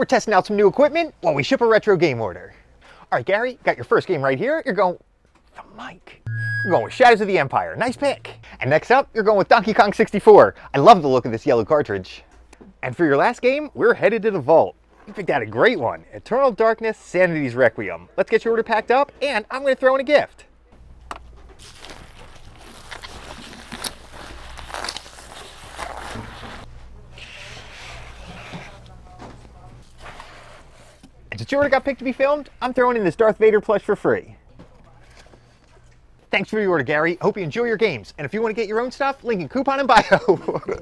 We're testing out some new equipment while we ship a retro game order. All right, Gary, got your first game right here. You're going the mic. You're going with Shadows of the Empire. Nice pick. And next up, you're going with Donkey Kong 64. I love the look of this yellow cartridge. And for your last game, we're headed to the vault. You picked out a great one. Eternal Darkness, Sanity's Requiem. Let's get your order packed up, and I'm going to throw in a gift. And since you already got picked to be filmed, I'm throwing in this Darth Vader plush for free. Thanks for your order, Gary. Hope you enjoy your games. And if you want to get your own stuff, link in coupon and bio.